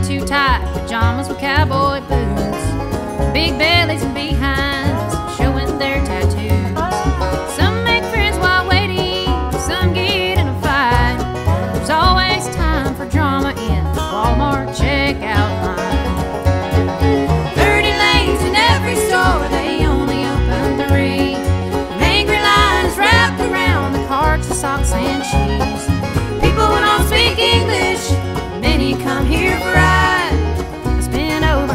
fit too tight, pajamas with cowboy boots, big bellies and behinds showing their tattoos. Some make friends while waiting, some get in a fight. There's always time for drama in the Walmart checkout line. 30 lanes in every store, they only open three. An angry lines wrapped around the carts of socks and cheese. People who don't speak English, many come here for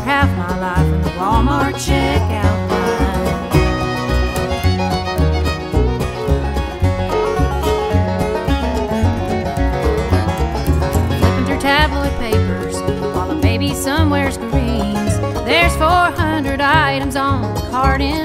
half my life in the Walmart checkout line. Flipping through tabloid papers while a baby somewhere screams. There's 400 items on the cart in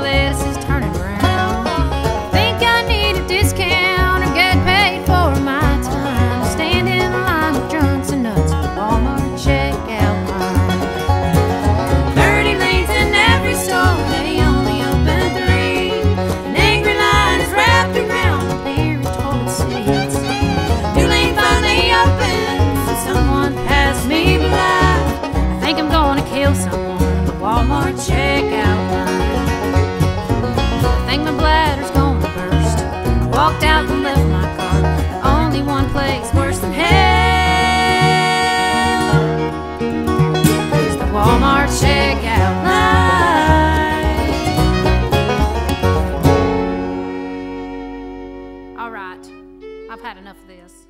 All right, I've had enough of this.